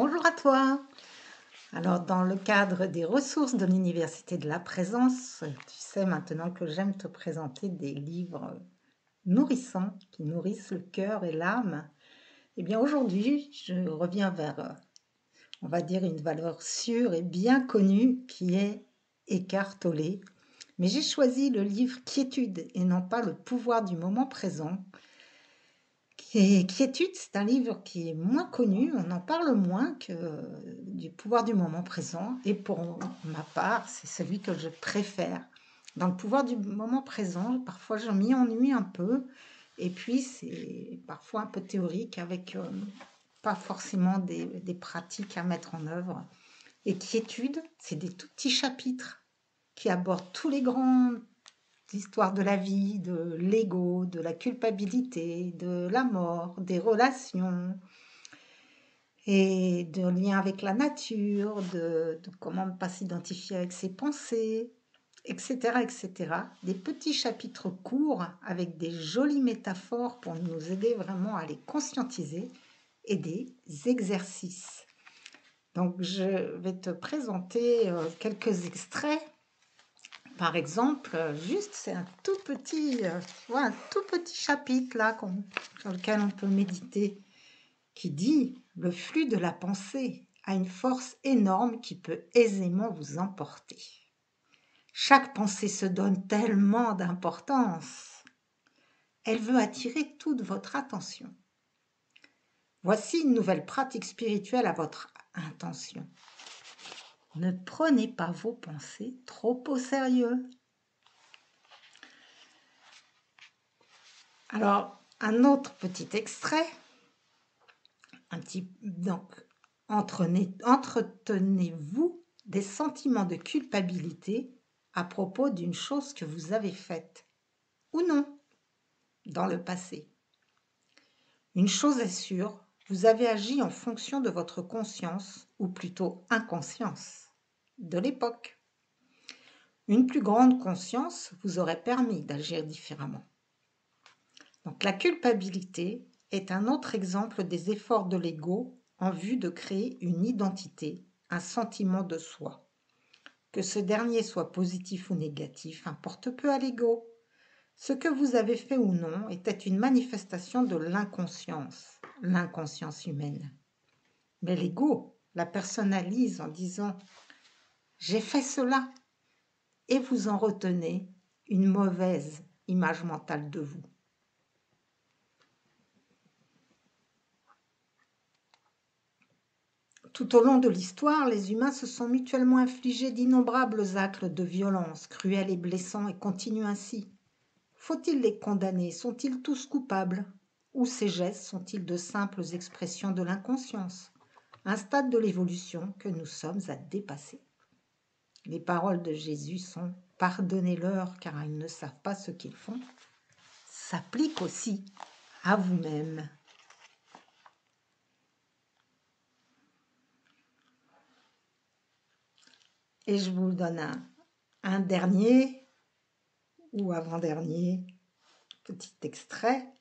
Bonjour à toi. Alors, dans le cadre des ressources de l'Université de la Présence, tu sais maintenant que j'aime te présenter des livres nourrissants qui nourrissent le cœur et l'âme. Eh bien, aujourd'hui, je reviens vers, on va dire, une valeur sûre et bien connue qui est Eckhart Tolle. Mais j'ai choisi le livre Quiétude et non pas le pouvoir du moment présent et Quiétude, c'est un livre qui est moins connu, on en parle moins que du pouvoir du moment présent. Et pour ma part, c'est celui que je préfère. Dans le pouvoir du moment présent, parfois je m'y ennuie un peu. Et puis c'est parfois un peu théorique avec euh, pas forcément des, des pratiques à mettre en œuvre. Et Quiétude, c'est des tout petits chapitres qui abordent tous les grands l'histoire de la vie, de l'ego, de la culpabilité, de la mort, des relations et de lien avec la nature, de, comment ne pas s'identifier avec ses pensées, etc., etc. Des petits chapitres courts avec des jolies métaphores pour nous aider vraiment à les conscientiser et des exercices. Donc je vais te présenter euh, quelques extraits par exemple, euh, juste, c'est un tout petit, euh, un tout petit chapitre là sur lequel on peut méditer, qui dit le flux de la pensée a une force énorme qui peut aisément vous emporter. Chaque pensée se donne tellement d'importance. Elle veut attirer toute votre attention. Voici une nouvelle pratique spirituelle à votre intention. Ne prenez pas vos pensées trop au sérieux. Alors, un autre petit extrait. Un petit, donc, entretenez-vous des sentiments de culpabilité à propos d'une chose que vous avez faite ou non dans le passé. Une chose est sûre, vous avez agi en fonction de votre conscience, ou plutôt inconscience de l'époque. Une plus grande conscience vous aurait permis d'agir différemment. Donc la culpabilité est un autre exemple des efforts de l'ego en vue de créer une identité, un sentiment de soi. Que ce dernier soit positif ou négatif importe peu à l'ego. Ce que vous avez fait ou non était une manifestation de l'inconscience, l'inconscience humaine. Mais l'ego la personnalise en disant j'ai fait cela, et vous en retenez une mauvaise image mentale de vous. Tout au long de l'histoire, les humains se sont mutuellement infligés d'innombrables actes de violence, cruels et blessants, et continuent ainsi. Faut-il les condamner? Sont-ils tous coupables? Ou ces gestes sont-ils de simples expressions de l'inconscience? Un stade de l'évolution que nous sommes à dépasser. Les paroles de Jésus sont Pardonnez-leur car ils ne savent pas ce qu'ils font s'appliquent aussi à vous-même. Et je vous donne un, un dernier ou avant-dernier petit extrait.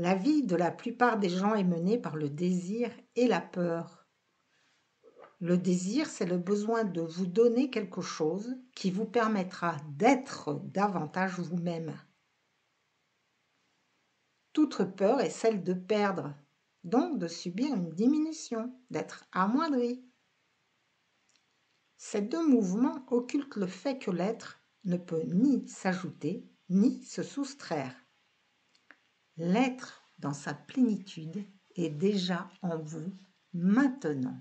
La vie de la plupart des gens est menée par le désir et la peur. Le désir, c'est le besoin de vous donner quelque chose qui vous permettra d'être davantage vous-même. Toute peur est celle de perdre, donc de subir une diminution, d'être amoindri. Ces deux mouvements occultent le fait que l'être ne peut ni s'ajouter ni se soustraire. L'être dans sa plénitude est déjà en vous maintenant.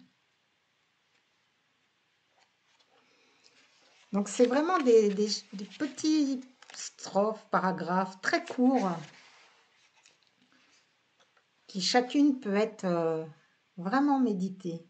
Donc c'est vraiment des, petits strophes, paragraphes très courts qui chacune peut être euh, vraiment méditée.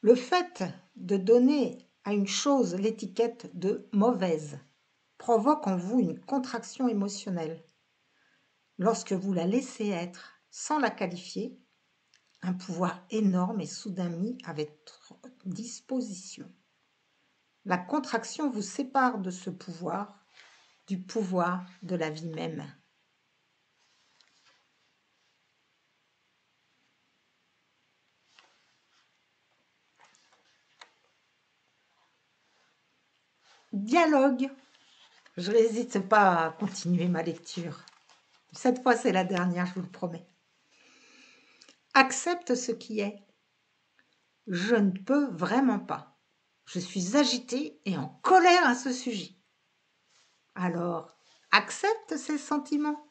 Le fait de donner à une chose l'étiquette de mauvaise provoque en vous une contraction émotionnelle. Lorsque vous la laissez être sans la qualifier, un pouvoir énorme est soudain mis à votre disposition. La contraction vous sépare de ce pouvoir, du pouvoir de la vie même. Dialogue. Je n'hésite pas à continuer ma lecture. Cette fois, c'est la dernière, je vous le promets. Accepte ce qui est. Je ne peux vraiment pas. Je suis agitée et en colère à ce sujet. Alors, accepte ces sentiments.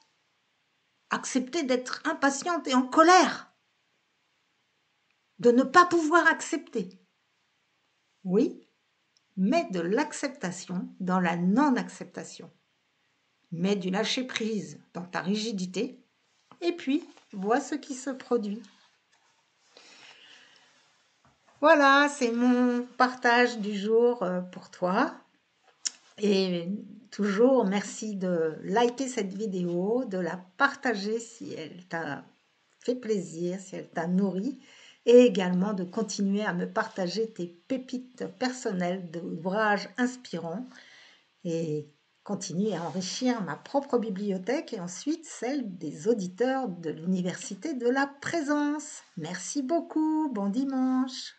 Accepter d'être impatiente et en colère. De ne pas pouvoir accepter. Oui, mets de l'acceptation dans la non-acceptation. Mets du lâcher-prise dans ta rigidité et puis vois ce qui se produit. Voilà, c'est mon partage du jour euh, pour toi. Et toujours, merci de liker cette vidéo, de la partager si elle t'a fait plaisir, si elle t'a nourri et également de continuer à me partager tes pépites personnelles d'ouvrages inspirants et continuer à enrichir ma propre bibliothèque et ensuite celle des auditeurs de l'Université de la Présence. Merci beaucoup, bon dimanche.